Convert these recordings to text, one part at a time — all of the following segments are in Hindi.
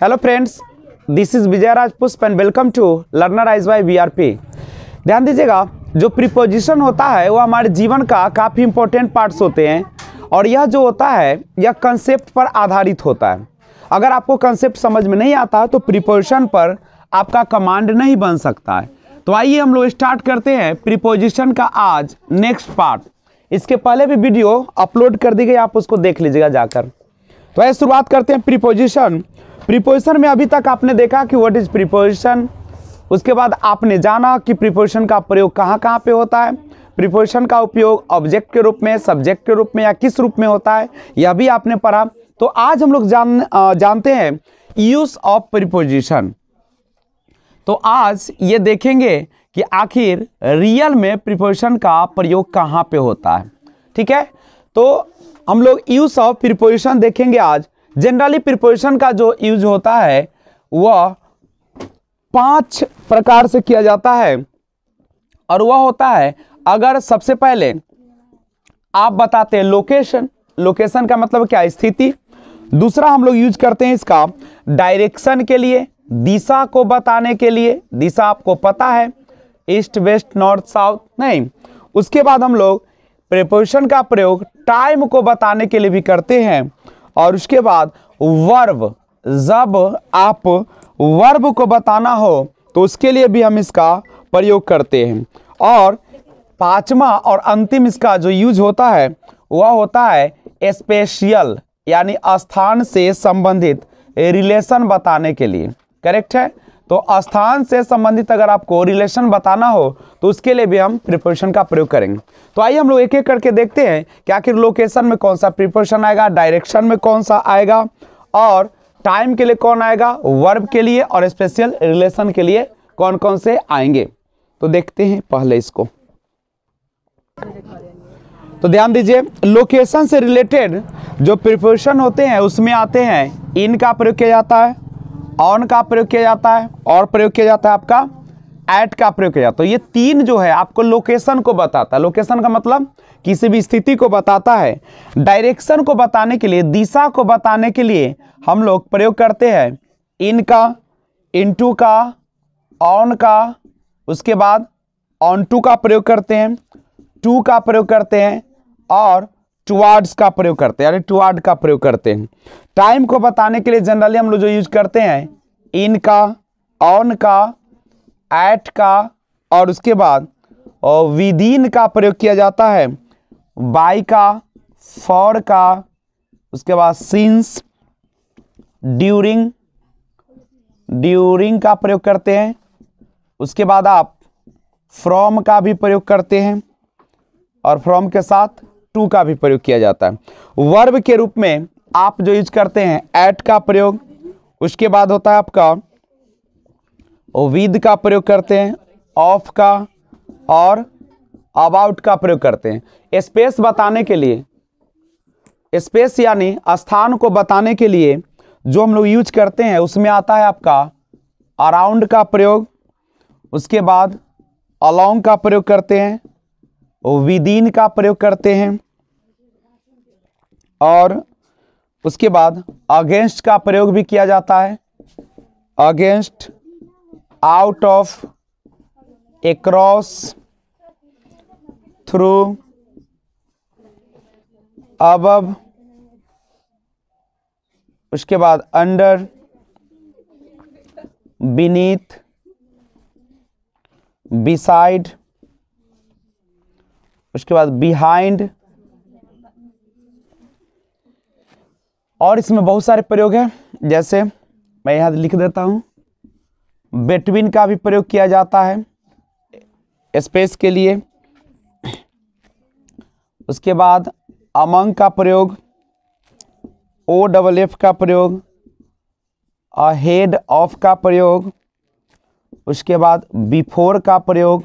Hello friends this is Vijay Raj Pushp and welcome to learner eyes by we ध्यान दीजिएगा, जो प्रीपोजिशन होता है, वो हमारे जीवन का काफ़ी इंपॉर्टेंट पार्ट्स होते हैं और यह जो होता है, यह कंसेप्ट पर आधारित होता है। अगर आपको कंसेप्ट समझ में नहीं आता तो प्रीपोजिशन पर आपका कमांड नहीं बन सकता है। तो आइए हम लोग स्टार्ट करते हैं प्रीपोजिशन का आज नेक्स्ट पार्ट इसके पहले भी वीडियो अपलोड कर दी गई, आप उसको देख लीजिएगा जाकर। तो आइए शुरुआत करते हैं प्रीपोजिशन प्रीपोजिशन में अभी तक आपने देखा कि व्हाट इज़ प्रीपोजिशन उसके बाद आपने जाना कि प्रीपोजिशन का प्रयोग कहाँ कहाँ पे होता है। प्रीपोजिशन का उपयोग ऑब्जेक्ट के रूप में सब्जेक्ट के रूप में या किस रूप में होता है यह भी आपने पढ़ा। तो आज हम लोग जान जानते हैं यूज़ ऑफ़ प्रीपोजिशन तो आज ये देखेंगे कि आखिर रियल में प्रीपोजिशन का प्रयोग कहाँ पे होता है। ठीक है? तो हम लोग यूज़ ऑफ़ प्रीपोजिशन देखेंगे आज। जनरली प्रीपोजिशन का जो यूज़ होता है, वह पाँच प्रकार से किया जाता है। और वह होता है, अगर सबसे पहले आप बताते हैं लोकेशन लोकेशन का मतलब क्या स्थिति। दूसरा हम लोग यूज़ करते हैं इसका डायरेक्शन के लिए, दिशा को बताने के लिए। दिशा आपको पता है ईस्ट वेस्ट नॉर्थ साउथ नहीं। उसके बाद हम लोग प्रेपोजिशन का प्रयोग टाइम को बताने के लिए भी करते हैं। और उसके बाद वर्ब, जब आप वर्ब को बताना हो तो उसके लिए भी हम इसका प्रयोग करते हैं। और पांचवा और अंतिम इसका जो यूज़ होता है, वह होता है स्पेशियल यानी स्थान से संबंधित रिलेशन बताने के लिए। करेक्ट है? तो स्थान से संबंधित अगर आपको रिलेशन बताना हो तो उसके लिए भी हम प्रिपोजिशन का प्रयोग करेंगे। तो आइए हम लोग एक एक करके देखते हैं कि आखिर लोकेशन में कौन सा प्रिपोजिशन आएगा डायरेक्शन में कौन सा आएगा, और टाइम के लिए कौन आएगा वर्ब के लिए और स्पेशल रिलेशन के लिए कौन कौन से आएँगे। तो देखते हैं पहले इसको। तो ध्यान दीजिए लोकेशन से रिलेटेड जो प्रिपोजिशन होते हैं, उसमें आते हैं इन का प्रयोग किया जाता है ऑन का प्रयोग किया जाता है और प्रयोग किया जाता है आपका एट का प्रयोग किया जाता है। ये तीन जो है, आपको लोकेशन को बताता है। लोकेशन का मतलब किसी भी स्थिति को बताता है। डायरेक्शन को बताने के लिए, दिशा को बताने के लिए, हम लोग प्रयोग करते हैं इन का इनटू का ऑन का, उसके बाद ऑन टू का प्रयोग करते हैं टू का प्रयोग करते हैं, और टुवार्ड्स का प्रयोग करते हैं, यानी टुवार्ड का प्रयोग करते हैं। टाइम को बताने के लिए जनरली हम लोग जो यूज़ करते हैं, इन का, ऑन का एट का, और उसके बाद, और विदिन का प्रयोग किया जाता है, बाई का, फॉर का, उसके बाद सिंस, ड्यूरिंग ड्यूरिंग का प्रयोग करते हैं, उसके बाद आप फ्रॉम का भी प्रयोग करते हैं, और फ्रॉम के साथ टू का भी प्रयोग किया जाता है। वर्ब के रूप में आप जो यूज़ करते हैं एट का प्रयोग, उसके बाद होता है आपका, विद का प्रयोग करते हैं, ऑफ़ का और अबाउट का प्रयोग करते हैं। स्पेस बताने के लिए, स्पेस यानी स्थान को बताने के लिए जो हम लोग यूज़ करते हैं, उसमें आता है आपका अराउंड का प्रयोग, उसके बाद अलोंग का प्रयोग करते हैं, विदिन का प्रयोग करते हैं और उसके बाद अगेंस्ट का प्रयोग भी किया जाता है। Against out of across through अब उसके बाद अंडर बीनीथ बिसाइड उसके बाद बिहाइंड और इसमें बहुत सारे प्रयोग हैं। जैसे मैं यहाँ लिख देता हूँ, बेटवीन का भी प्रयोग किया जाता है स्पेस के लिए। उसके बाद अमंग का प्रयोग, ओ डबल एफ़ का प्रयोग और हेड ऑफ़ का प्रयोग, उसके बाद बिफोर का प्रयोग।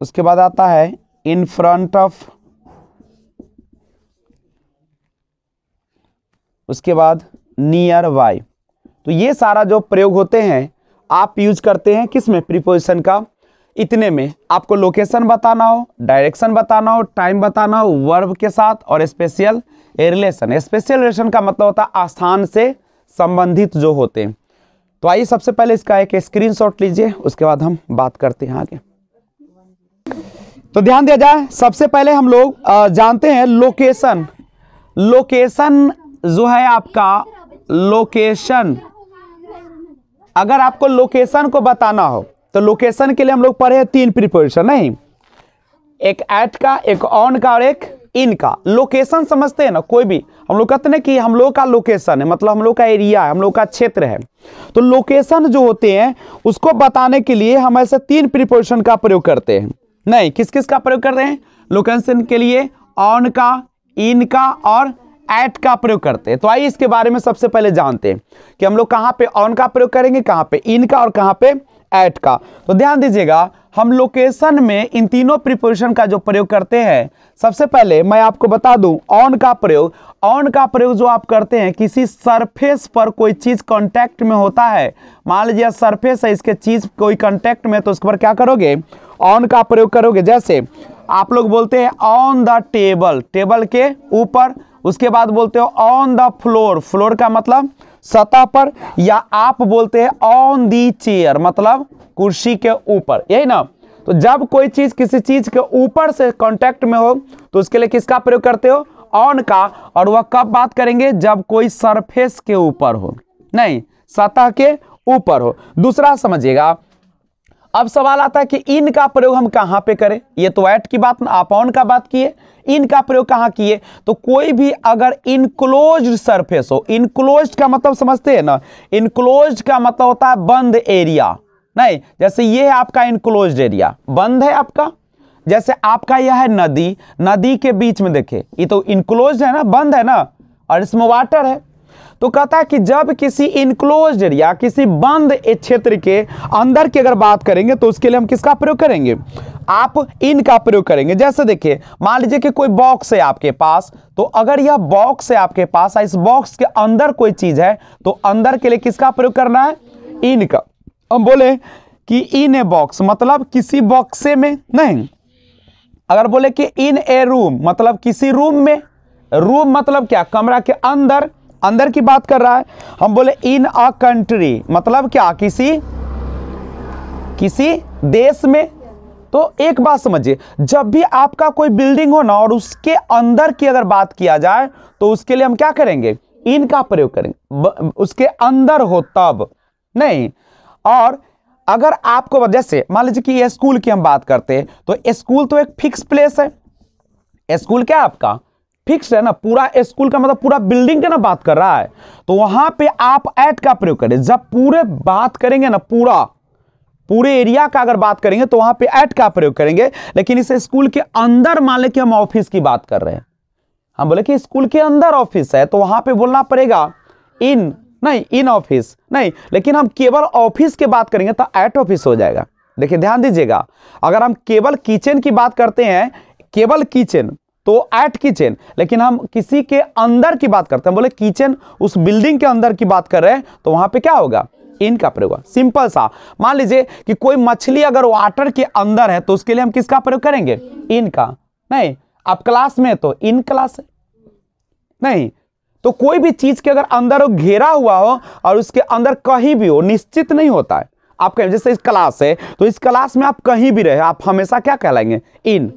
उसके बाद आता है इन फ्रंट ऑफ़ उसके बाद नियर बाय तो ये सारा जो प्रयोग होते हैं, आप यूज़ करते हैं किसमें? प्रीपोजिशन का। इतने में आपको लोकेशन बताना हो डायरेक्शन बताना हो टाइम बताना हो वर्ब के साथ और स्पेशल रिलेशन स्पेशल रिलेशन का मतलब होता है आसान से संबंधित जो होते हैं। तो आइए सबसे पहले इसका एक स्क्रीनशॉट लीजिए, उसके बाद हम बात करते हैं आगे। तो ध्यान दिया जाए, सबसे पहले हम लोग जानते हैं लोकेशन लोकेशन जो है आपका लोकेशन। अगर आपको लोकेशन को बताना हो तो लोकेशन के लिए हम लोग पढ़े तीन प्रिपोजिशन नहीं? एक एट का, एक ऑन का और एक इन का। लोकेशन समझते हैं ना, कोई भी। हम लोग कहते हैं कि हम लोग का लोकेशन है मतलब हम लोग का एरिया है, हम लोग का क्षेत्र है। तो लोकेशन जो होते हैं, उसको बताने के लिए हम ऐसे तीन प्रिपोजिशन का प्रयोग करते हैं। नहीं किस किस का प्रयोग कर रहे हैं? लोकेशन के लिए ऑन का इन का और एट का प्रयोग करते हैं। तो आइए इसके बारे में सबसे पहले जानते हैं कि हम लोग कहाँ पे ऑन का प्रयोग करेंगे, कहाँ पे इन का और कहाँ पे एट का। तो ध्यान दीजिएगा, हम लोकेशन में इन तीनों प्रिपोजिशन का जो प्रयोग करते हैं, सबसे पहले मैं आपको बता दूँ ऑन का प्रयोग ऑन का प्रयोग जो आप करते हैं, किसी सरफेस पर कोई चीज़ कांटेक्ट में होता है। मान लीजिए सरफेस है, इसके चीज़ कोई कांटेक्ट में तो उसके पर क्या करोगे? ऑन का प्रयोग करोगे। जैसे आप लोग बोलते हैं ऑन द टेबल टेबल के ऊपर उसके बाद बोलते हो ऑन द फ्लोर फ्लोर का मतलब सतह पर, या आप बोलते हैं ऑन दी चेयर मतलब कुर्सी के ऊपर. यही ना? तो जब कोई चीज़ किसी चीज़ के ऊपर से कांटेक्ट में हो तो उसके लिए किसका प्रयोग करते हो? ऑन का. और वह कब बात करेंगे? जब कोई सरफेस के ऊपर हो. नहीं, सतह के ऊपर हो. दूसरा समझिएगा, अब सवाल आता है कि इन का प्रयोग हम कहाँ पे करें? ये तो एट की बात ना, आप ऑन का बात किए। इन का प्रयोग कहाँ किए? तो कोई भी अगर इनक्लोज सरफेस हो इनक्लोज का मतलब समझते हैं ना? इनक्लोज का मतलब होता है बंद एरिया नहीं? जैसे ये है आपका इनक्लोज एरिया बंद है आपका? जैसे आपका यह है नदी नदी के बीच में देखे, ये तो इनक्लोज है ना, बंद है ना? और इसमें वाटर है। तो कहता है कि जब किसी इनक्लोज एरिया किसी बंद क्षेत्र के अंदर की अगर बात करेंगे तो उसके लिए हम किसका प्रयोग करेंगे? आप इन का प्रयोग करेंगे। जैसे देखिए, मान लीजिए कि कोई बॉक्स है आपके पास तो अगर यह बॉक्स है आपके पास, इस बॉक्स के अंदर कोई चीज़ है तो अंदर के लिए किसका प्रयोग करना है? इन का हम बोले कि इन ए बॉक्स मतलब किसी बॉक्से में नहीं। अगर बोले कि इन ए रूम मतलब किसी रूम में। रूम मतलब क्या? कमरा के अंदर। अंदर की बात कर रहा है। हम बोले इन अ कंट्री मतलब क्या? किसी किसी देश में। तो एक बात समझिए, जब भी आपका कोई बिल्डिंग हो ना और उसके अंदर की अगर बात किया जाए तो उसके लिए हम क्या करेंगे? इन का प्रयोग करेंगे। उसके अंदर हो तब। नहीं। और अगर आपको, जैसे मान लीजिए कि स्कूल की हम बात करते हैं तो स्कूल तो एक फिक्स प्लेस है। स्कूल क्या आपका? फिक्स है ना? पूरा स्कूल का मतलब पूरा बिल्डिंग का ना बात कर रहा है। तो वहाँ पे आप एट का प्रयोग करें जब पूरे बात करेंगे ना, पूरा पूरे एरिया का अगर बात करेंगे तो वहाँ पे एट का प्रयोग करेंगे, लेकिन इस स्कूल के अंदर मान लें कि हम ऑफ़िस की बात कर रहे हैं। हम बोले कि स्कूल के अंदर ऑफ़िस है तो वहाँ पे बोलना पड़ेगा इन नहीं इन ऑफ़िस नहीं, लेकिन हम केवल ऑफ़िस की बात करेंगे तो एट ऑफ़िस हो जाएगा। देखिए, ध्यान दीजिएगा, अगर हम केवल किचन की बात करते हैं, केवल किचन तो एट किचन लेकिन हम किसी के अंदर की बात करते हैं बोले किचन उस बिल्डिंग के अंदर की बात कर रहे हैं तो वहाँ पे क्या होगा? इन का प्रयोग सिंपल सा। मान लीजिए कि कोई मछली अगर वाटर के अंदर है तो उसके लिए हम किसका प्रयोग करेंगे? इन का। नहीं, आप क्लास में तो इन क्लास नहीं तो कोई भी चीज़ के अगर अंदर वो घेरा हुआ हो, और उसके अंदर कहीं भी हो, निश्चित नहीं होता है। आप कहें, जैसे इस क्लास है तो इस क्लास में आप कहीं भी रहे, आप हमेशा क्या कहलाएँगे? इन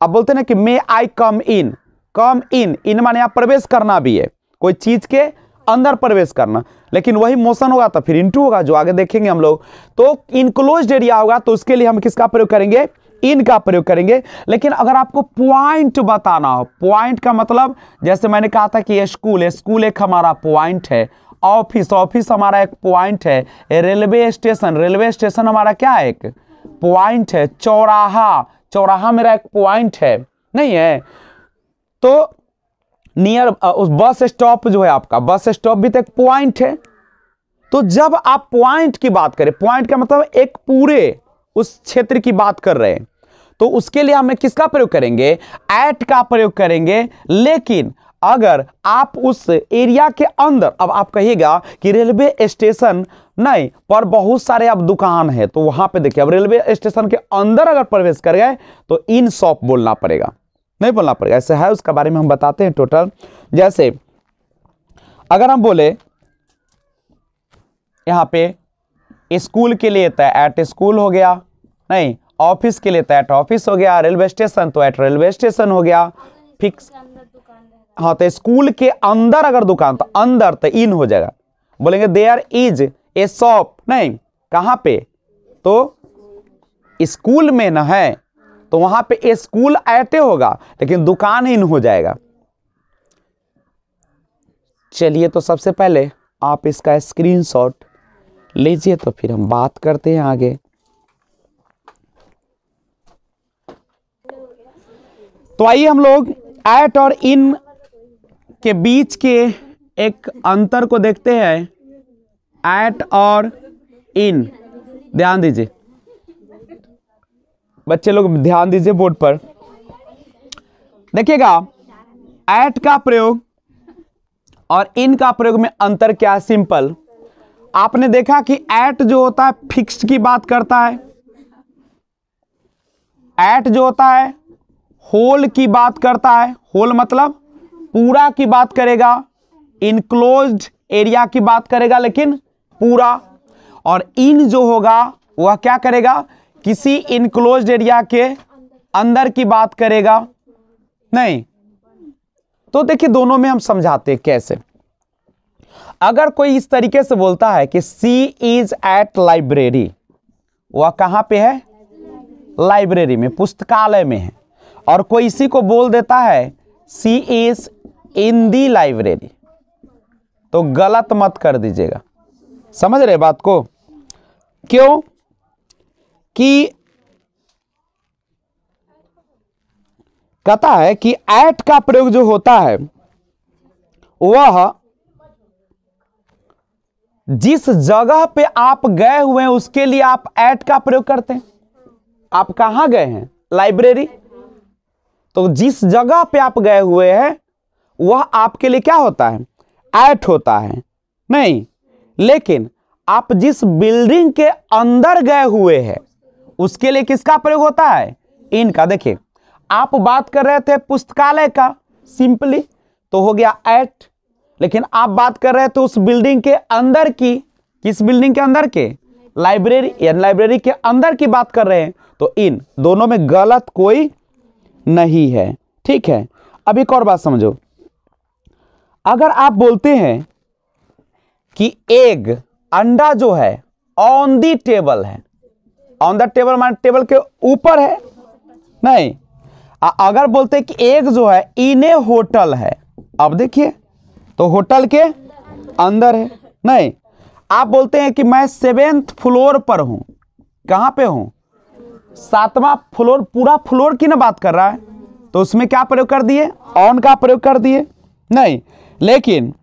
आप बोलते ना कि मे आई कम इन कम इन इन माने आप प्रवेश करना भी है। कोई चीज़ के अंदर प्रवेश करना। लेकिन वही मोशन होगा तो फिर इंटू होगा, जो आगे देखेंगे हम लोग। तो इनक्लोज एरिया होगा तो उसके लिए हम किसका प्रयोग करेंगे? इन का प्रयोग करेंगे। लेकिन अगर आपको पॉइंट बताना हो पॉइंट का मतलब जैसे मैंने कहा था कि स्कूल स्कूल एक हमारा पॉइंट है। ऑफ़िस ऑफ़िस हमारा एक पॉइंट है। रेलवे स्टेशन रेलवे स्टेशन हमारा क्या एक? पॉइंट है, चौराहा। चौराहा मेरा एक पॉइंट है। नहीं है। तो नियर उस बस स्टॉप जो है आपका बस स्टॉप भी तो एक पॉइंट है। तो जब आप पॉइंट की बात करें पॉइंट का मतलब एक पूरे उस क्षेत्र की बात कर रहे हैं तो उसके लिए हमें किसका प्रयोग करेंगे? एट का प्रयोग करेंगे। लेकिन अगर आप उस एरिया के अंदर, अब आप कहिएगा कि रेलवे स्टेशन नहीं, पर बहुत सारे अब दुकान है तो वहाँ पे देखिए, अब रेलवे स्टेशन के अंदर अगर प्रवेश कर गए तो इन शॉप बोलना पड़ेगा। नहीं बोलना पड़ेगा। ऐसे है, उसके बारे में हम बताते हैं टोटल जैसे, अगर हम बोले, यहाँ पे स्कूल के लिए तो एट स्कूल हो गया, नहीं ऑफ़िस के लिए तो एट ऑफ़िस हो गया रेलवे स्टेशन तो एट रेलवे स्टेशन हो गया फिक्स हाँ तो स्कूल के अंदर अगर दुकान तो अंदर तो इन हो जाएगा। बोलेंगे देयर इज़ ए शॉप नहीं, कहाँ पे? तो स्कूल में ना है। तो वहाँ पे स्कूल ऐटे होगा, लेकिन दुकान इन हो जाएगा। चलिए तो सबसे पहले आप इसका स्क्रीनशॉट लीजिए तो फिर हम बात करते हैं आगे। तो आइए हम लोग एट और इन के बीच के एक अंतर को देखते हैं। एट और इन ध्यान दीजिए। बच्चे लोग, ध्यान दीजिए बोर्ड पर। देखिएगा एट का प्रयोग और इन का प्रयोग में अंतर क्या है? सिंपल आपने देखा कि एट जो होता है फिक्स्ड की बात करता है। एट जो होता है होल की बात करता है। होल मतलब पूरा की बात करेगा इनक्लोज्ड एरिया की बात करेगा, लेकिन पूरा। और इन जो होगा, वह क्या करेगा? किसी इनक्लोज एरिया के अंदर की बात करेगा? नहीं। तो देखिए, दोनों में हम समझाते हैं कैसे। अगर कोई इस तरीके से बोलता है कि सी इज़ एट लाइब्रेरी वह कहाँ पे है? लाइब्रेरी में, पुस्तकालय में है। और कोई इसी को बोल देता है सी इज़ इन दी लाइब्रेरी तो गलत मत कर दीजिएगा। समझ रहे बात को? क्यों? कि कहता है कि एट का प्रयोग जो होता है, वह जिस जगह पे आप गए हुए हैं, उसके लिए आप एट का प्रयोग करते हैं। आप कहाँ गए हैं? लाइब्रेरी तो जिस जगह पे आप गए हुए हैं, वह आपके लिए क्या होता है? एट होता है। नहीं, लेकिन आप जिस बिल्डिंग के अंदर गए हुए हैं उसके लिए किसका प्रयोग होता है? इनका। देखिए, आप बात कर रहे थे पुस्तकालय का, सिंपली तो हो गया एट लेकिन आप बात कर रहे थे उस बिल्डिंग के अंदर की। किस बिल्डिंग के अंदर के? लाइब्रेरी या लाइब्रेरी के अंदर की बात कर रहे हैं। तो इन दोनों में गलत कोई नहीं है। ठीक है, अब एक और बात समझो। अगर आप बोलते हैं कि एग अंडा जो है ऑन दी टेबल है ऑन द टेबल मान टेबल के ऊपर है? नहीं। आ, अगर बोलते कि एग जो है इन ए होटल है। अब देखिए तो होटल के अंदर है। नहीं। आप बोलते हैं कि मैं सेवेंथ फ्लोर पर हूँ। कहाँ पे हूँ? सातवां फ्लोर पूरा फ्लोर की ना बात कर रहा है। तो उसमें क्या प्रयोग कर दिए? ऑन का प्रयोग कर दिए। नहीं। लेकिन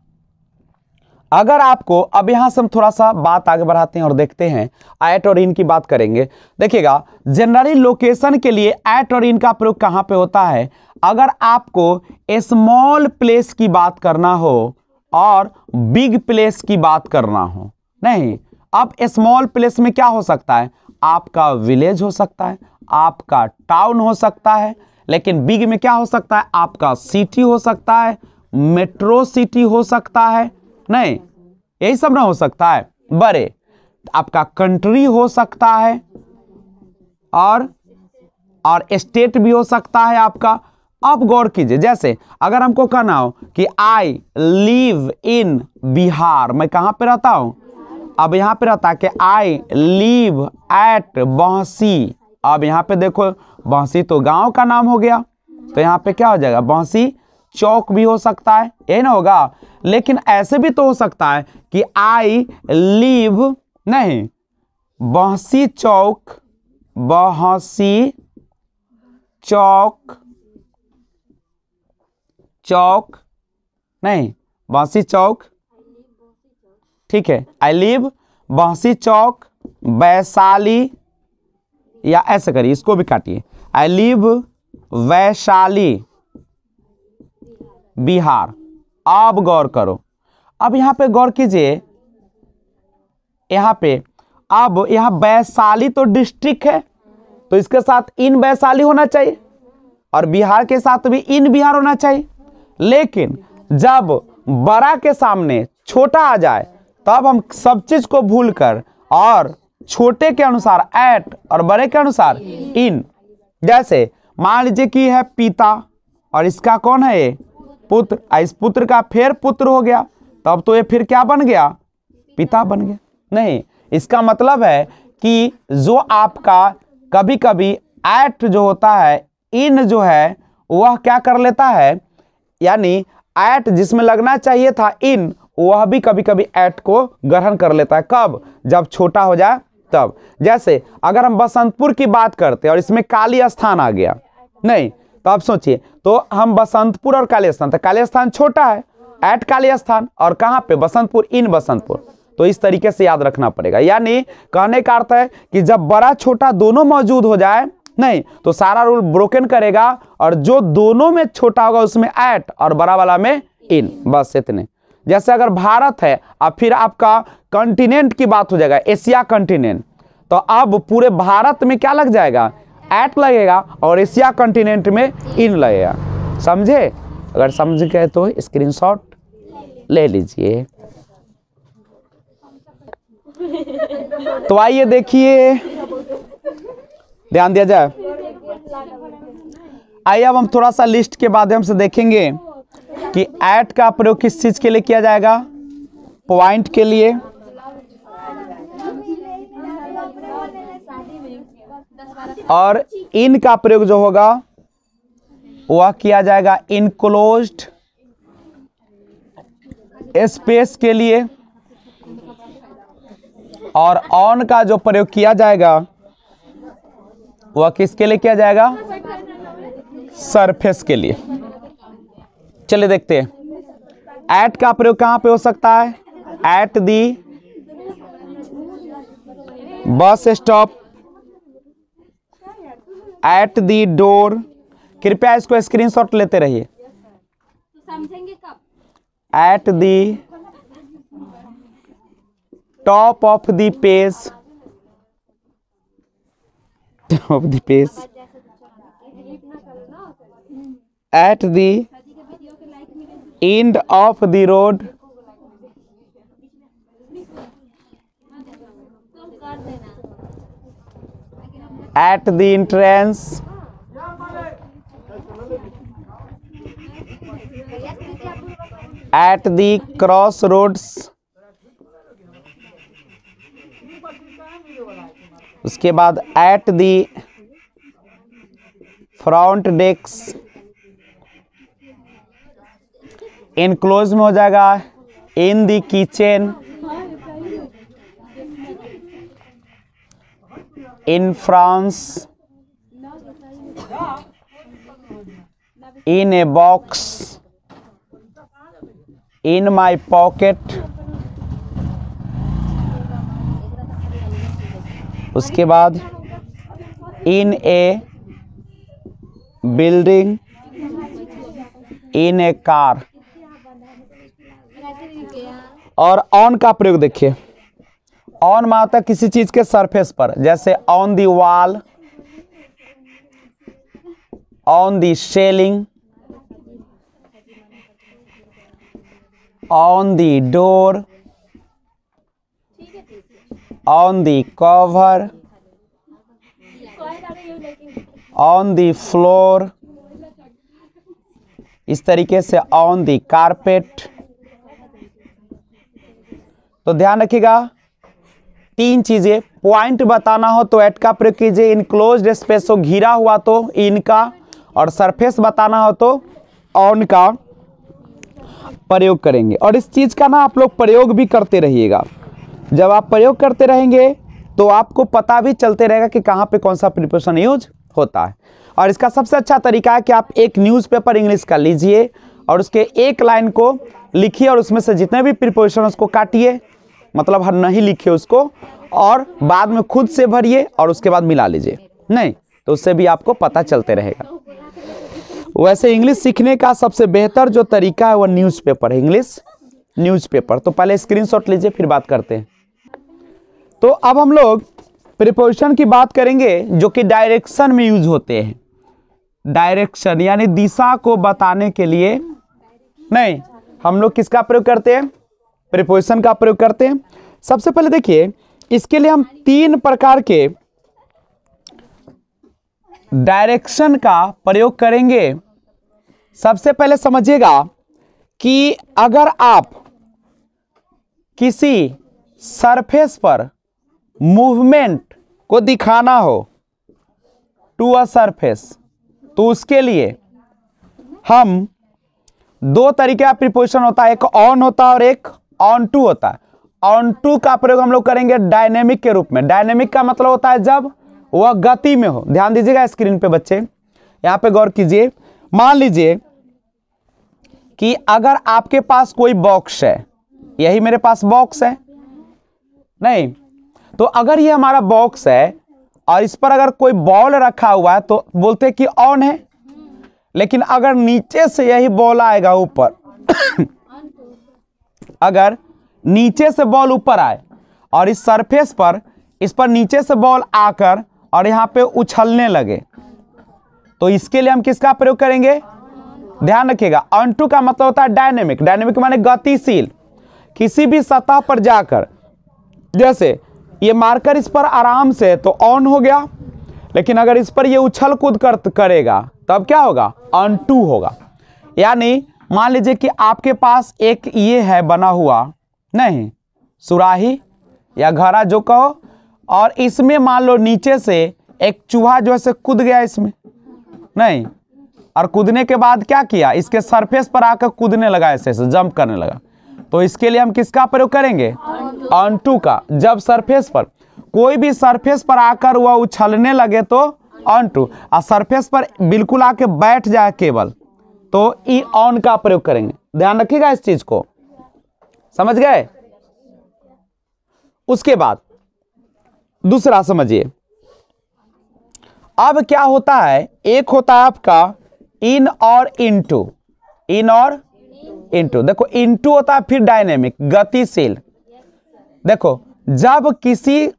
अगर आपको, अब यहाँ से हम थोड़ा सा बात आगे बढ़ाते हैं और देखते हैं एट और इन की बात करेंगे। देखिएगा जनरली लोकेशन के लिए एट और इन का प्रयोग कहाँ पे होता है? अगर आपको स्मॉल प्लेस की बात करना हो और बिग प्लेस की बात करना हो, नहीं, अब स्मॉल प्लेस में क्या हो सकता है? आपका विलेज हो सकता है, आपका टाउन हो सकता है, लेकिन बिग में क्या हो सकता है? आपका सिटी हो सकता है मेट्रो सिटी हो सकता है नहीं, यही सब ना हो सकता है। बड़े, आपका कंट्री हो सकता है और और स्टेट भी हो सकता है आपका। अब गौर कीजिए, जैसे अगर हमको कहना हो कि आई लिव इन बिहार, मैं कहाँ पे रहता हूँ? अब यहाँ पे रहता है कि आई लिव एट बहसी अब यहाँ पे देखो बहसी तो गाँव का नाम हो गया तो यहाँ पे क्या हो जाएगा? बहसी चौक भी हो सकता है यही ना होगा। लेकिन ऐसे भी तो हो सकता है कि आई लिव नहीं। बहसी चौक बहसी चौक चौक नहीं बांसी चौक। ठीक है आई लिव बहसी चौक, वैशाली, या ऐसे करिए, इसको भी काटिए। I live Vaishali. बिहार। अब गौर करो। अब यहाँ पे गौर कीजिए, यहाँ पे, अब यहाँ वैशाली तो डिस्ट्रिक्ट है तो इसके साथ इन वैशाली होना चाहिए और बिहार के साथ भी इन बिहार होना चाहिए। लेकिन जब बड़ा के सामने छोटा आ जाए, तब हम सब चीज़ को भूलकर और छोटे के अनुसार एट और बड़े के अनुसार इन जैसे मान लीजिए कि है पिता और इसका कौन है ये? पुत्र, आ इस पुत्र का फिर पुत्र हो गया। तब तो ये फिर क्या बन गया? पिता बन गया। नहीं, इसका मतलब है कि जो आपका कभी कभी एट जो होता है, इन जो है, वह क्या कर लेता है? यानी एट जिसमें लगना चाहिए था, इन, वह भी कभी कभी एट को ग्रहण कर लेता है। कब? जब छोटा हो जाए तब। जैसे, अगर हम बसंतपुर की बात करते और इसमें काली स्थान आ गया। नहीं तो आप सोचिए तो हम बसंतपुर और काली स्थान तो काली स्थान छोटा है एट काली स्थान और कहाँ पे? बसंतपुर, इन बसंतपुर। तो इस तरीके से याद रखना पड़ेगा। यानी कहने का अर्थ है कि जब बड़ा छोटा दोनों मौजूद हो जाए, नहीं तो सारा रूल ब्रोकन करेगा, और जो दोनों में छोटा होगा, उसमें एट और बड़ा वाला में इन बस इतने। जैसे अगर भारत है और फिर आपका कंटिनेंट की बात हो जाएगा एशिया कंटिनेंट तो अब पूरे भारत में क्या लग जाएगा? एट लगेगा और एशिया कंटिनेंट में इन लगेगा। समझे? अगर समझ गए तो स्क्रीनशॉट ले लीजिए। तो आइए देखिए। ध्यान दिया जाए। आइए अब हम थोड़ा सा लिस्ट के माध्यम से देखेंगे कि एट का प्रयोग किस चीज़ के लिए किया जाएगा? पॉइंट के लिए। और इन का प्रयोग जो होगा, वह किया जाएगा इनक्लोज स्पेस के लिए। और ऑन का जो प्रयोग किया जाएगा, वह किसके लिए किया जाएगा? सरफेस के लिए। चलिए देखते हैं। एट का प्रयोग कहाँ पे हो सकता है? At the bus stop at the door कृपया इसको स्क्रीन शॉट लेते रहिए। At the top of the page top of the page at the end of the road at the entrance. At the crossroads. उसके बाद at the front desk enclose में हो जाएगा. In the kitchen in France in a box in my pocket. उसके बाद in a building in a car और ऑन का प्रयोग देखिए। ऑन माता किसी चीज़ के सरफेस पर, जैसे on the wall on the ceiling on the door, on the cover, on the floor, इस तरीके से ऑन दी कारपेट तो ध्यान रखिएगा तीन चीज़ें। पॉइंट बताना हो तो एट का प्रयोग कीजिए। इनक्लोज स्पेस हो, घिरा हुआ तो इनका और सरफेस बताना हो तो ऑन का प्रयोग करेंगे। और इस चीज़ का ना आप लोग प्रयोग भी करते रहिएगा। जब आप प्रयोग करते रहेंगे तो आपको पता भी चलते रहेगा कि कहाँ पे कौन सा प्रिपोजिशन यूज़ होता है। और इसका सबसे अच्छा तरीका है कि आप एक न्यूज़पेपर इंग्लिश का लीजिए, और उसके एक लाइन को लिखिए, और उसमें से जितने भी प्रिपोजिशन उसको काटिए मतलब हर नहीं लिखे उसको और बाद में खुद से भरिए और उसके बाद मिला लीजिए। नहीं तो उससे भी आपको पता चलते रहेगा। वैसे इंग्लिश सीखने का सबसे बेहतर जो तरीका है वो न्यूज़पेपर है। English newspaper. तो पहले स्क्रीनशॉट लीजिए, फिर बात करते हैं। तो अब हम लोग प्रिपोजिशन की बात करेंगे जो कि डायरेक्शन में यूज़ होते हैं। डायरेक्शन, यानी दिशा को बताने के लिए। नहीं, हम लोग किसका प्रयोग करते हैं? प्रिपोजिशन का प्रयोग करते हैं। सबसे पहले देखिए, इसके लिए हम तीन प्रकार के डायरेक्शन का प्रयोग करेंगे। सबसे पहले समझिएगा कि अगर आप किसी सरफेस पर मूवमेंट को दिखाना हो टू अ सरफेस तो उसके लिए हम दो तरीके का प्रिपोजिशन होता है। एक ऑन होता है और एक ऑन टू होता है। ऑन टू का प्रयोग हम लोग करेंगे डायनेमिक के रूप में। डायनेमिक का मतलब होता है जब वह गति में हो। ध्यान दीजिएगा स्क्रीन पे बच्चे। यहाँ पे गौर कीजिए। मान लीजिए कि अगर आपके पास कोई बॉक्स है, यही मेरे पास बॉक्स है। नहीं तो अगर ये हमारा बॉक्स है और इस पर अगर कोई बॉल रखा हुआ है तो बोलते कि ऑन है। लेकिन अगर नीचे से यही बॉल आएगा ऊपर अगर नीचे से बॉल ऊपर आए और इस सरफेस पर, इस पर नीचे से बॉल आकर और यहाँ पे उछलने लगे तो इसके लिए हम किसका प्रयोग करेंगे? ध्यान रखिएगा ऑन का मतलब होता है डायनेमिक डायनेमिक माने गतिशील। किसी भी सतह पर जाकर, जैसे ये मार्कर इस पर आराम से तो ऑन हो गया। लेकिन अगर इस पर ये उछल कूद कर, करेगा, तब क्या होगा? ऑन टू होगा। यानी मान लीजिए कि आपके पास एक ये है बना हुआ, नहीं, सुराही या घड़ा जो कहो, और इसमें मान लो नीचे से एक चूहा जो है कूद गया इसमें, नहीं, और कूदने के बाद क्या किया, इसके सरफेस पर आकर कूदने लगा ऐसे ऐसे जंप करने लगा। तो इसके लिए हम किसका प्रयोग करेंगे? ऑन टू का। जब सरफेस पर, कोई भी सरफेस पर आकर वह उछलने लगे तो ऑन टू और सरफेस पर बिल्कुल आके बैठ जाए केवल तो ई ऑन का प्रयोग करेंगे। ध्यान रखिएगा इस चीज़ को। समझ गए? उसके बाद, दूसरा समझिए। अब क्या होता है? एक होता है आपका इन और इनटू इन और इनटू देखो इनटू होता है फिर डायनेमिक गतिशील। देखो, जब किसी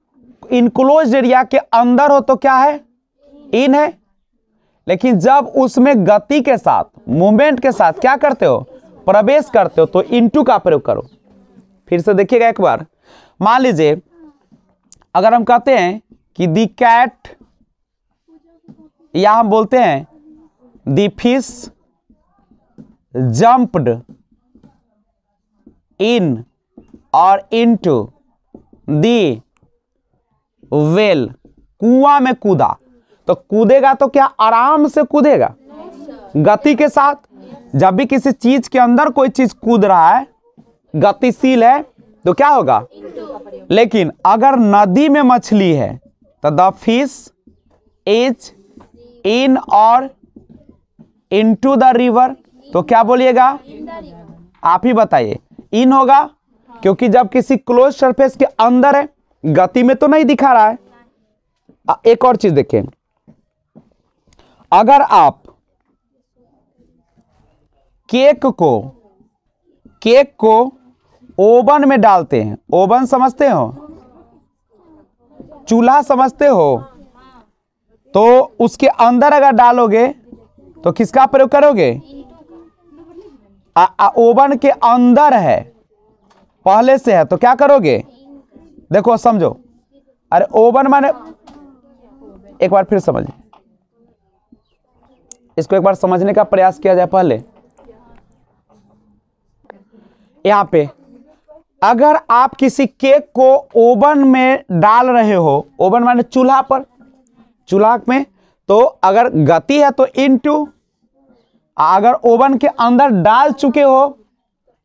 इनक्लोज एरिया के अंदर हो तो क्या है? इन है। लेकिन जब उसमें गति के साथ मूवमेंट के साथ क्या करते हो? प्रवेश करते हो तो इनटू का प्रयोग करो। फिर से देखिएगा एक बार। मान लीजिए, अगर हम कहते हैं कि दी कैट या हम बोलते हैं दी फ़िश जंप्ड इन और इनटू दी वेल कुआँ में कूदा। तो कूदेगा तो क्या आराम से कूदेगा? गति के साथ। जब भी किसी चीज़ के अंदर कोई चीज़ कूद रहा है, गतिशील है तो क्या होगा? लेकिन अगर नदी में मछली है तो द फ़िश इज़ इन और इन टू द रिवर तो क्या बोलिएगा? आप ही बताइए। इन होगा, क्योंकि जब किसी क्लोज सरफेस के अंदर है, गति में तो नहीं दिखा रहा है। एक और चीज़ देखें। अगर आप केक को केक को ओवन में डालते हैं, ओवन समझते हो? चूल्हा समझते हो? तो उसके अंदर अगर डालोगे तो किसका प्रयोग करोगे? ओवन के अंदर है, पहले से है तो क्या करोगे? देखो, समझो। अरे, ओवन माने एक बार फिर समझ इसको एक बार समझने का प्रयास किया जाए पहले। यहाँ पे, अगर आप किसी केक को ओवन में डाल रहे हो, ओवन माने चूल्हा पर, चूल्हा में तो अगर गति है तो इन टू अगर ओवन के अंदर डाल चुके हो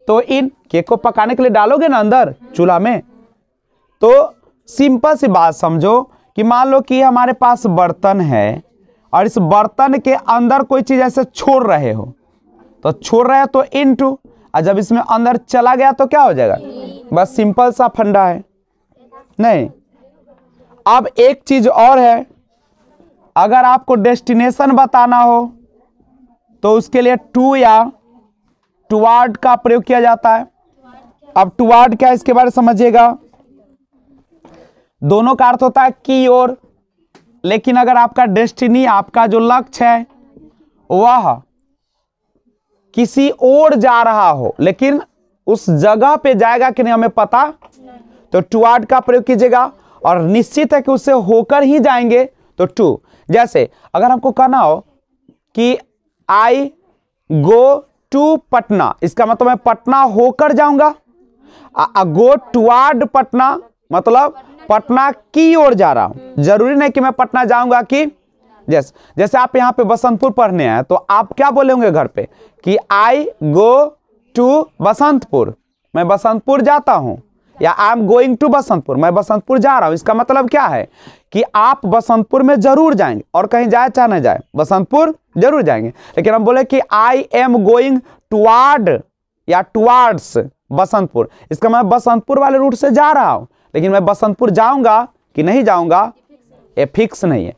तो इन केक को पकाने के लिए डालोगे ना अंदर, चूल्हा में? तो सिंपल सी बात समझो कि मान लो कि हमारे पास बर्तन है और इस बर्तन के अंदर कोई चीज़ ऐसे छोड़ रहे हो तो छोड़ रहे हो तो इन टू और जब इसमें अंदर चला गया तो क्या हो जाएगा? बस सिंपल सा फंडा है। नहीं। अब एक चीज़ और है, अगर आपको डेस्टिनेशन बताना हो तो उसके लिए टू या टुवार्ड का प्रयोग किया जाता है। अब टुवार्ड क्या इसके बारे समझिएगा। दोनों का अर्थ होता है की ओर लेकिन अगर आपका डेस्टिनी आपका जो लक्ष्य है, वह किसी और जा रहा हो, लेकिन उस जगह पे जाएगा कि नहीं, हमें पता? तो टुवार्ड का प्रयोग कीजिएगा और निश्चित है कि उससे होकर ही जाएँगे। तो टू जैसे अगर हमको कहना हो कि आई गो टू पटना इसका मतलब मैं पटना होकर जाऊँगा। गो टुवार्ड पटना मतलब पटना की ओर जा रहा हूँ। ज़रूरी नहीं कि मैं पटना जाऊँगा कि यस जैसे आप यहाँ पे बसंतपुर पढ़ने आए तो आप क्या बोले होंगे घर पे? कि आई गो टू बसंतपुर। मैं बसंतपुर जाता हूँ, या I am going to Basantpur. मैं बसंतपुर जा रहा हूँ। इसका मतलब क्या है? कि आप बसंतपुर में ज़रूर जाएँगे, और कहीं जाए चाहे ना जाए, बसंतपुर ज़रूर जाएँगे। लेकिन हम बोले कि आई एम गोइंग टुवार्ड या टुवार्ड्स बसंतपुर। इसका मैं बसंतपुर वाले रूट से जा रहा हूँ। लेकिन मैं बसंतपुर जाऊँगा कि नहीं जाऊँगा, ये फिक्स नहीं है।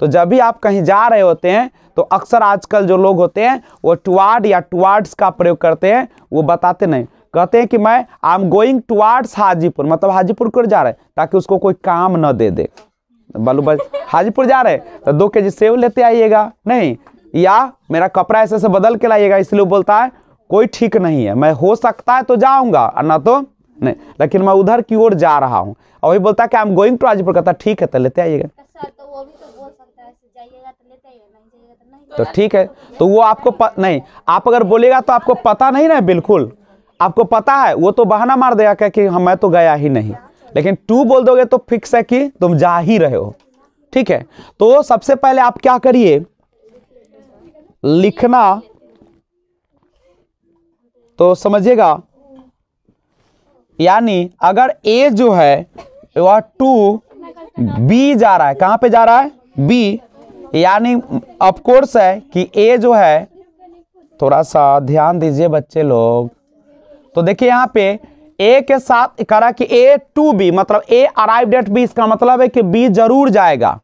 तो जब भी आप कहीं जा रहे होते हैं तो अक्सर आजकल जो लोग होते हैं, वो टुवार्ड या टुवार्ड्स का प्रयोग करते हैं, वो बताते नहीं। कहते हैं कि मैं I am going towards Hajipur मतलब हाजीपुर को जा रहे हैं? ताकि उसको कोई काम न दे दे। बालू भाई, हाजीपुर जा रहे हैं? तो दो के जी सेव लेते आइएगा। नहीं, या मेरा कपड़ा ऐसे से बदल के लाइएगा, इसलिए बोलता है, कोई ठीक नहीं है, मैं हो सकता है तो जाऊँगा और ना तो नहीं लेकिन मैं उधर की ओर जा रहा हूँ। और वही बोलता है कि I am going to Hajipur कहता ठीक है तो लेते आइएगा। तो तो है तो तो तो ठीक है तो वो आपको प... नहीं आप अगर बोलेगा तो आपको पता नहीं ना बिल्कुल। आपको पता है वो तो बहाना मार देगा क्या कि हम मैं तो गया ही नहीं। लेकिन टू बोल दोगे तो फिक्स है कि तुम जा ही रहे हो। ठीक है तो सबसे पहले आप क्या करिए? लिखना। तो समझिएगा यानी अगर ए जो है, वह टू बी जा रहा है। कहाँ पे जा रहा है? बी यानी ऑफ़ कोर्स है कि ए जो है, थोड़ा सा ध्यान दीजिए बच्चे लोग। तो देखिए यहाँ पे ए के साथ करा कि ए टू बी मतलब ए अराइव डेट बी इसका मतलब है कि बी ज़रूर जाएगा।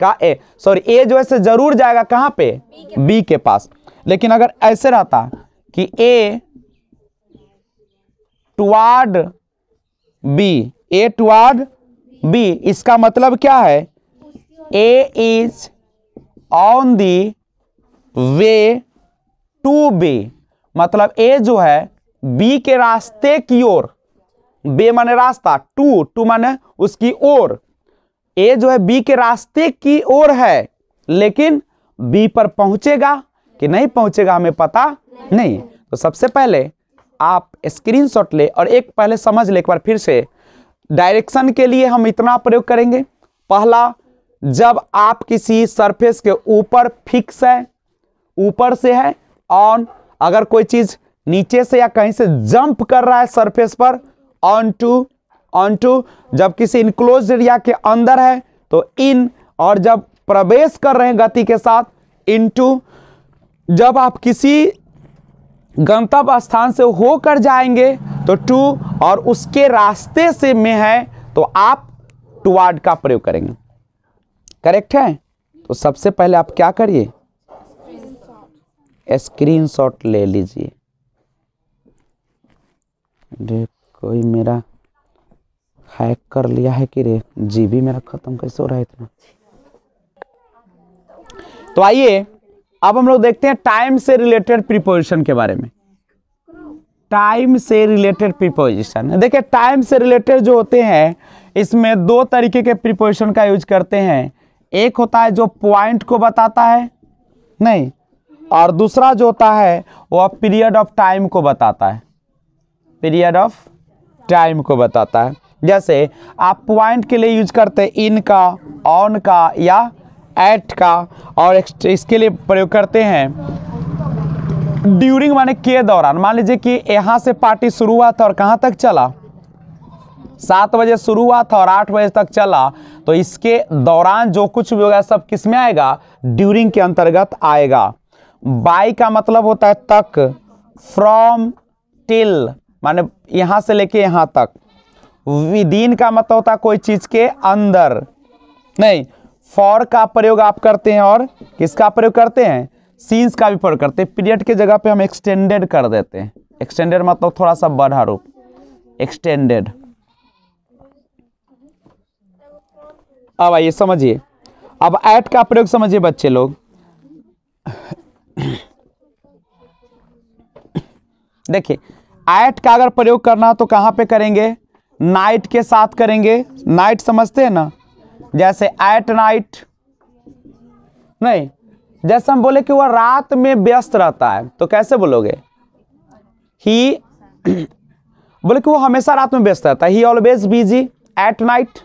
का ए सॉरी ए जो है ज़रूर जाएगा कहाँ पे? बी के पास। लेकिन अगर ऐसे रहता कि A toward B A toward B इसका मतलब क्या है? A is on the way to B मतलब ए जो है बी के रास्ते की ओर। बे माने रास्ता टू टू माने उसकी ओर। ए जो है बी के रास्ते की ओर है, लेकिन बी पर पहुंचेगा कि नहीं पहुंचेगा हमें पता नहीं। तो सबसे पहले आप स्क्रीनशॉट ले और एक पहले समझ ले एक बार फिर से। डायरेक्शन के लिए हम इतना प्रयोग करेंगे। पहला, जब आप किसी सरफेस के ऊपर फिक्स है, ऊपर से है ऑन अगर कोई चीज़ नीचे से या कहीं से जंप कर रहा है सरफेस पर ऑन टू ऑन टू जब किसी इनक्लोज एरिया के अंदर है तो इन और जब प्रवेश कर रहे हैं गति के साथ इन टू जब आप किसी गंतव्य स्थान से होकर जाएँगे तो टू और उसके रास्ते से में है तो आप टुवार्ड का प्रयोग करेंगे। करेक्ट है? तो सबसे पहले आप क्या करिए? स्क्रीनशॉट ले लीजिए। कोई मेरा हैक कर लिया है कि रे जीबी मेरा खत्म कैसे हो रहा है इतना? तो आइए। अब हम लोग देखते हैं टाइम से रिलेटेड प्रीपोजिशन के बारे में। टाइम से रिलेटेड प्रीपोजिशन देखिए टाइम से रिलेटेड जो होते हैं, इसमें दो तरीके के प्रीपोजिशन का यूज़ करते हैं। एक होता है जो पॉइंट को बताता है, नहीं, और दूसरा जो होता है वह पीरियड ऑफ़ टाइम को बताता है। पीरियड ऑफ़ टाइम को बताता है। जैसे, आप पॉइंट के लिए यूज़ करते हैं इन का ऑन का या एट का और इसके लिए प्रयोग करते हैं। ड्यूरिंग माने के दौरान, मान लीजिए कि यहाँ से पार्टी शुरू हुआ था और कहाँ तक चला? सात बजे शुरू हुआ था और आठ बजे तक चला। तो इसके दौरान जो कुछ भी होगा, सब किसमें आएगा? ड्यूरिंग के अंतर्गत आएगा। बाई का मतलब होता है तक फ्रॉम टिल माने यहाँ से लेके यहाँ तक। विदिन का मतलब होता है कोई चीज़ के अंदर। नहीं फॉर का प्रयोग आप करते हैं और किसका प्रयोग करते हैं? सीन्स का भी प्रयोग करते हैं। पीरियड के जगह पे हम एक्सटेंडेड कर देते हैं। एक्सटेंडेड मतलब थोड़ा सा बढ़ा रूप। एक्सटेंडेड अब आइए समझिए। अब ऐट का प्रयोग समझिए बच्चे लोग। देखिए ऐट का अगर प्रयोग करना तो कहाँ पे करेंगे? नाइट के साथ करेंगे। नाइट समझते हैं ना? जैसे एट नाइट नहीं जैसे हम बोले कि वह रात में व्यस्त रहता है तो कैसे बोलोगे? ही बोले कि वो हमेशा रात में व्यस्त रहता है। He always busy at night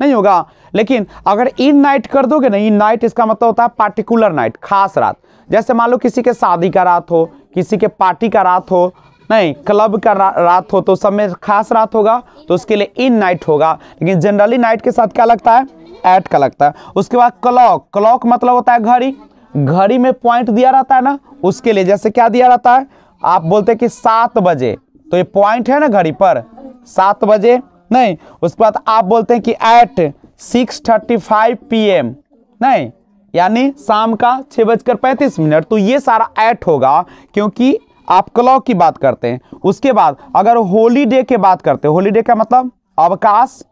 नहीं होगा। लेकिन अगर इन नाइट कर दोगे ना इन नाइट इसका मतलब होता है पार्टिकुलर नाइट खास रात। जैसे मान लो किसी के शादी का रात हो किसी के पार्टी का रात हो नहीं क्लब का रा, रात हो तो सब में खास रात होगा तो उसके लिए इन नाइट होगा। लेकिन जनरली नाइट के साथ क्या लगता है? एट का लगता है। उसके बाद क्लॉक क्लॉक मतलब होता है घड़ी। घड़ी में पॉइंट दिया रहता है ना उसके लिए जैसे क्या दिया रहता है? आप बोलते हैं कि सात बजे। तो ये पॉइंट है ना घड़ी पर? सात बजे? नहीं। उसके बाद आप बोलते हैं कि at six thirty five P M नहीं। यानी शाम का छः बजकर पैंतीस मिनट। तो ये सारा एट होगा क्योंकि आप क्लॉक की बात करते हैं, उसके बाद अगर होलीडे के बात करते हैं होलीडे का मतलब अवकाश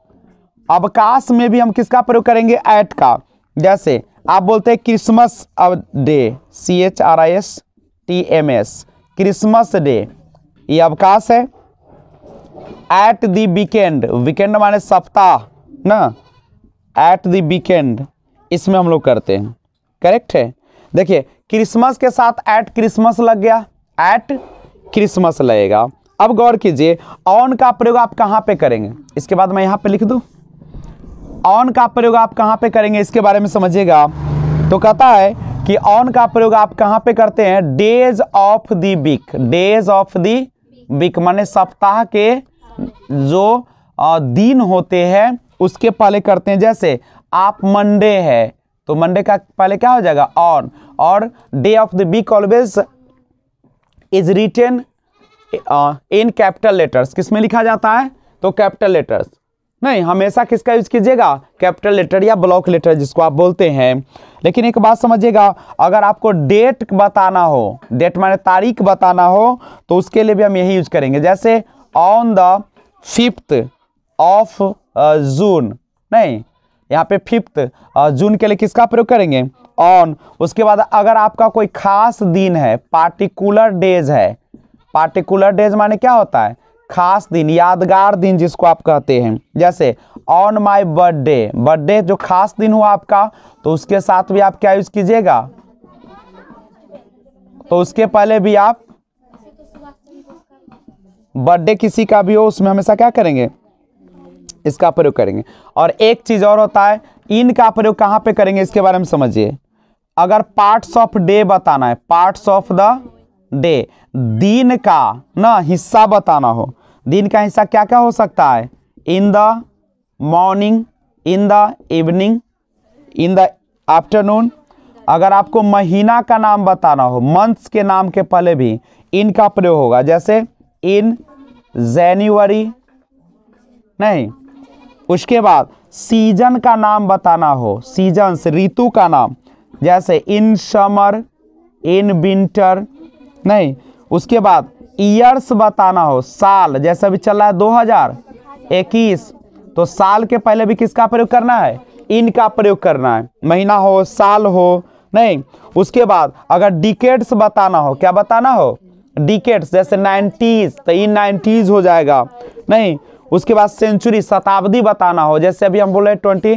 अवकाश में भी हम किसका प्रयोग करेंगे? एट का। जैसे आप बोलते हैं Christmas day C H R I S T M S Christmas day ये अवकाश है। एट दी वीकेंड वीकेंड माने सप्ताह, ना? एट दी वीकेंड इसमें हम लोग करते हैं। करेक्ट है? देखिए क्रिसमस के साथ एट क्रिसमस लग गया। एट क्रिसमस लगेगा। अब गौर कीजिए ऑन का प्रयोग आप कहाँ पे करेंगे? इसके बाद मैं यहाँ पे लिख दूँ। ऑन का प्रयोग आप कहाँ पे करेंगे? इसके बारे में समझिएगा। तो कहता है कि ऑन का प्रयोग आप कहाँ पे करते हैं? Days of the week days of the week माने सप्ताह के जो दिन होते हैं, उसके पहले करते हैं। जैसे, आप मंडे है तो मंडे का पहले क्या हो जाएगा? ऑन और day of the week always is written in capital letters किसमें लिखा जाता है? तो कैपिटल लेटर्स नहीं, हमेशा किसका यूज़ कीजिएगा? कैपिटल लेटर या ब्लॉक लेटर जिसको आप बोलते हैं। लेकिन एक बात समझिएगा, अगर आपको डेट बताना हो डेट माने तारीख बताना हो तो उसके लिए भी हम यही यूज़ करेंगे। जैसे on the fifth of June नहीं यहाँ पे फिफ्थ जून के लिए किसका प्रयोग करेंगे? ऑन उसके बाद अगर आपका कोई खास दिन है पार्टिकुलर डेज़ है पार्टिकुलर डेज़ माने क्या होता है? खास दिन, यादगार दिन जिसको आप कहते हैं। जैसे ऑन माई बर्थडे बर्थडे जो खास दिन हुआ आपका तो उसके साथ भी आप क्या यूज़ कीजिएगा? तो उसके पहले भी आप बर्थडे किसी का भी हो, उसमें हमेशा क्या करेंगे? इसका प्रयोग करेंगे। और एक चीज़ और होता है, इन का प्रयोग कहाँ पे करेंगे, इसके बारे में समझिए। अगर पार्ट्स ऑफ़ डे बताना है पार्ट्स ऑफ़ द डे दिन का ना हिस्सा बताना हो, दिन का हिस्सा क्या क्या हो सकता है? In the morning in the evening in the afternoon अगर आपको महीना का नाम बताना हो मंथ्स के नाम के पहले भी इन का प्रयोग होगा। जैसे इन जनवरी नहीं उसके बाद सीज़न का नाम बताना हो सीजन्स ऋतु का नाम। जैसे इन समर, इन विंटर नहीं, उसके बाद ईयर्स बताना हो, साल। जैसे अभी चल रहा है 2021 तो साल के पहले भी किसका प्रयोग करना है? इन का प्रयोग करना है। महीना हो, साल हो, नहीं। उसके बाद अगर डिकेट्स बताना हो, क्या बताना हो? डिकेट्स जैसे नाइन्टीज तो इन नाइन्टीज हो जाएगा। नहीं उसके बाद सेंचुरी शताब्दी बताना हो, जैसे अभी हम बोल रहे ट्वेंटी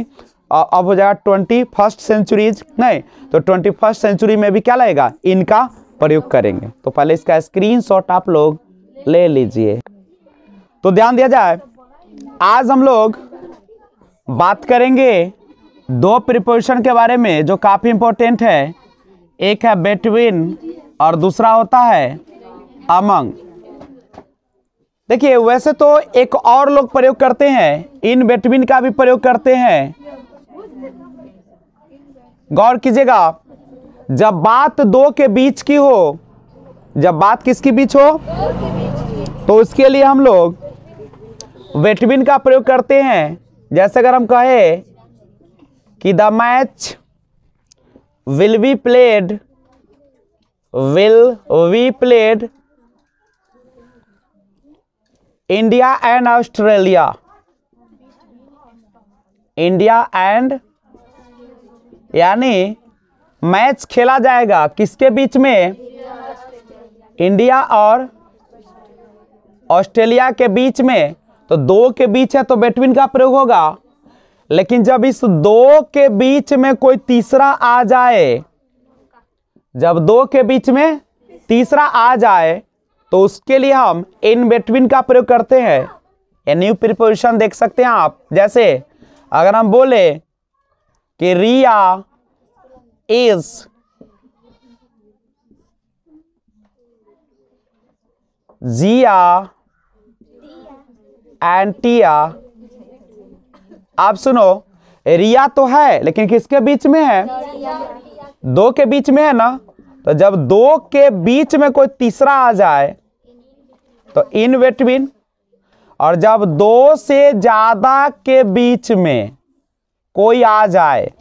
अब हो जाएगा ट्वेंटी फ़र्स्ट सेंचुरीज नहीं तो ट्वेंटी फ़र्स्ट सेंचुरी में भी क्या लगेगा? इनका प्रयोग करेंगे। तो पहले इसका स्क्रीनशॉट आप लोग ले लीजिए। तो ध्यान दिया जाए, आज हम लोग बात करेंगे दो प्रिपोजिशन के बारे में जो काफ़ी इंपॉर्टेंट है। एक है बेटवीन और दूसरा होता है अमंग देखिए, वैसे तो एक और लोग प्रयोग करते हैं। इन बिटवीन का भी प्रयोग करते हैं। गौर कीजिएगा, जब बात दो के बीच की हो, जब बात किसके बीच हो? तो उसके लिए हम लोग वेटविन का प्रयोग करते हैं। जैसे अगर हम कहे कि the match will be played, will we played India and Australia India and यानी मैच खेला जाएगा। किसके बीच में? इंडिया और ऑस्ट्रेलिया के बीच में। तो दो के बीच है तो बिटवीन का प्रयोग होगा। लेकिन जब इस दो के बीच में कोई तीसरा आ जाए, जब दो के बीच में तीसरा आ जाए तो उसके लिए हम इन बिटवीन का प्रयोग करते हैं। ये न्यू प्रिपोजिशन देख सकते हैं आप। जैसे अगर हम बोले कि रिया इज़ जिया एंड टिया। आप सुनो रिया तो है लेकिन किसके बीच में है? दो के बीच में है ना? तो जब दो के बीच में कोई तीसरा आ जाए तो इन बिटवीन और जब दो से ज़्यादा के बीच में कोई आ जाए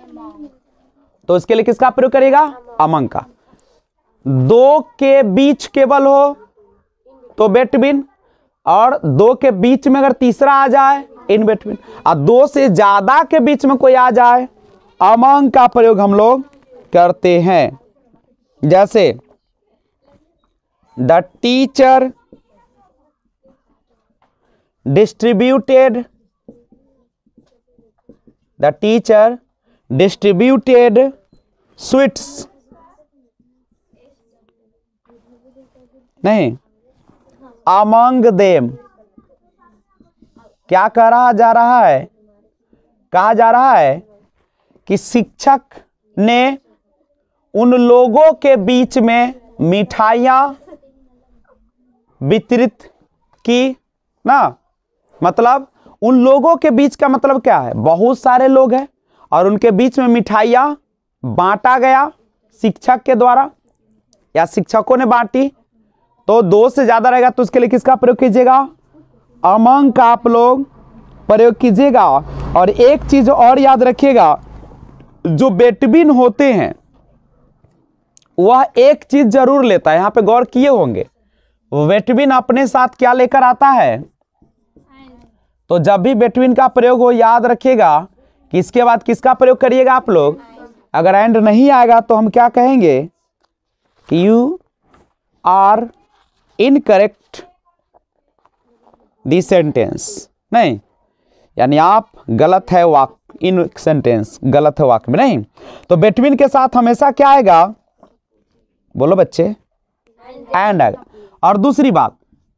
तो उसके लिए किसका प्रयोग करेगा? अमंग का। दो के बीच केवल हो तो बिटवीन और दो के बीच में अगर तीसरा आ जाए इन बिटवीन और दो से ज़्यादा के बीच में कोई आ जाए, अमंग का प्रयोग हम लोग करते हैं। जैसे the teacher distributed the teacher distributed sweets नहीं अमंग देम क्या कह जा रहा है? कहा जा रहा है कि शिक्षक ने उन लोगों के बीच में मिठाइयाँ वितरित की, ना? मतलब उन लोगों के बीच का मतलब क्या है? बहुत सारे लोग हैं, और उनके बीच में मिठाइयाँ बांटा गया शिक्षक के द्वारा, या शिक्षकों ने बांटी। तो दो से ज़्यादा रहेगा तो उसके लिए किसका प्रयोग कीजिएगा? अमंग का आप लोग प्रयोग कीजिएगा। और एक चीज़ और याद रखिएगा, जो बेटबिन होते हैं वह एक चीज़ ज़रूर लेता है। यहाँ पे गौर किए होंगे। वेटबिन अपने साथ क्या लेकर आता है? तो जब भी बेटविन का प्रयोग हो, याद रखिएगा कि इसके बाद किसका प्रयोग करिएगा आप लोग? अगर एंड नहीं आएगा तो हम क्या कहेंगे? कि you are incorrect the sentence नहीं। यानी आप गलत है वाक इन सेंटेंस गलत है वाक्य में नहीं। तो बेटविन के साथ हमेशा क्या आएगा? बोलो बच्चे। एंड और दूसरी बात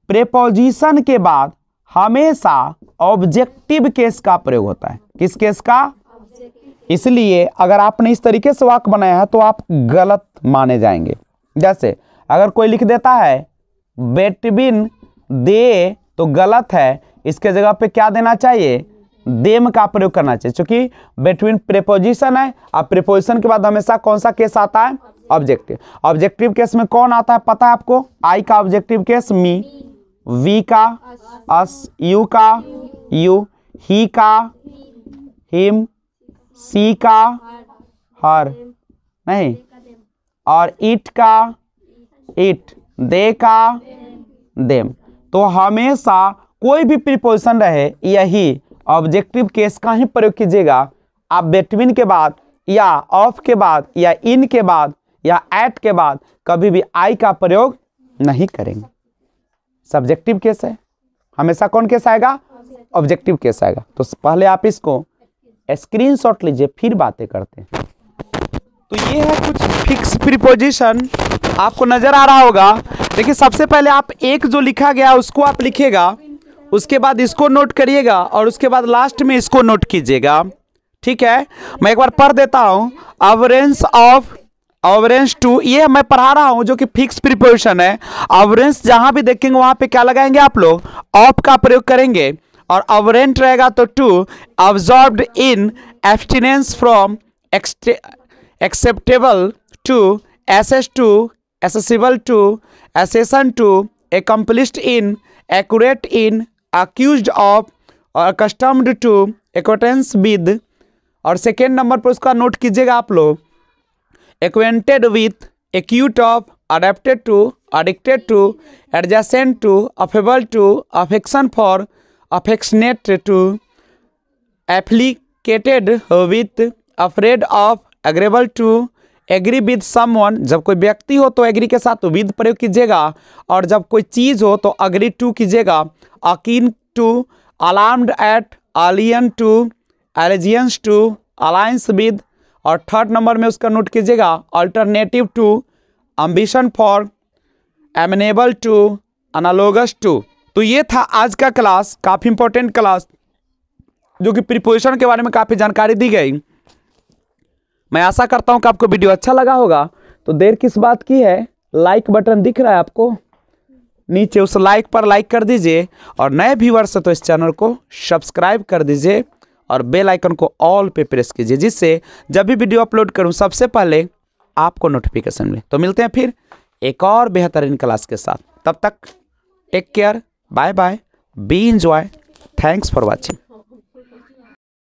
प्रेपोजिशन के बाद हमेशा ऑब्जेक्टिव केस का प्रयोग होता है। किस केस का? इसलिए अगर आपने इस तरीके से वाक्य बनाया है तो आप गलत माने जाएँगे। जैसे, अगर कोई लिख देता है बेटबिन दे तो गलत है। इसके जगह पे क्या देना चाहिए? देम का प्रयोग करना चाहिए। क्योंकि बिटवीन प्रेपोजिशन है और प्रेपोजिशन के बाद हमेशा कौन सा केस आता है? ऑब्जेक्टिव ऑब्जेक्टिव केस में कौन आता है पता है आपको? आई का ऑब्जेक्टिव केस मी वी का अस यू का यू ही का हिम सी का हर नहीं. और इट का इट दे का देम तो हमेशा कोई भी प्रिपोजिशन रहे, यही ऑब्जेक्टिव केस का ही प्रयोग कीजिएगा। आप बेटविन के बाद या ऑफ़ के बाद या इन के बाद या एट के बाद कभी भी आई का प्रयोग नहीं करेंगे। सब्जेक्टिव केस है। हमेशा कौन केस आएगा? ऑब्जेक्टिव केस आएगा। तो पहले आप इसको स्क्रीनशॉट लीजिए, फिर बातें करते हैं। तो ये है कुछ फिक्स प्रीपोजिशन आपको नज़र आ रहा होगा। देखिए, सबसे पहले आप एक जो लिखा गया, उसको आप लिखिएगा। उसके बाद इसको नोट करिएगा और उसके बाद लास्ट में इसको नोट कीजिएगा। ठीक है? मैं एक बार पढ़ देता हूँ। अवरेंस ऑफ़ अवरेंस टू ये मैं पढ़ा रहा हूँ जो कि फिक्स प्रिपोजिशन है। अवरेंस जहाँ भी देखेंगे, वहाँ पे क्या लगाएँगे आप लोग? ऑफ़ का प्रयोग करेंगे। और अवरेंट रहेगा तो to absorb in abstinence from acceptable to access to accessible to accession to accomplished in, accurate in, accused of, और accustomed to, acquaintance with और सेकेंड नंबर पर उसका नोट कीजिएगा आप लोग। Acquainted with acute of adapted to addicted to adjacent to affable to affection for affectionate to afflicted with afraid of agreeable to agree with someone जब कोई व्यक्ति हो तो एग्री के साथ विद प्रयोग कीजिएगा, और जब कोई चीज़ हो तो अग्री टू कीजिएगा। Akin to alarmed at alien to allegiance to alliance with और थर्ड नंबर में उसका नोट कीजिएगा alternative to ambition for amenable to analogous to तो ये था आज का क्लास काफ़ी इंपॉर्टेंट क्लास जो कि प्रिपोजिशन के बारे में काफ़ी जानकारी दी गई। मैं आशा करता हूँ कि आपको वीडियो अच्छा लगा होगा। तो देर किस बात की है? लाइक बटन दिख रहा है आपको। नीचे उस लाइक पर लाइक कर दीजिए और नए व्यूवर्स तो इस चैनल को सब्सक्राइब कर दीजिए। और बेल आइकन को ऑल पे प्रेस कीजिए, जिससे जब भी वीडियो अपलोड करूँ, सबसे पहले आपको नोटिफिकेशन मिले। तो मिलते हैं फिर एक और बेहतरीन क्लास के साथ। तब तक take care bye bye be enjoy thanks for watching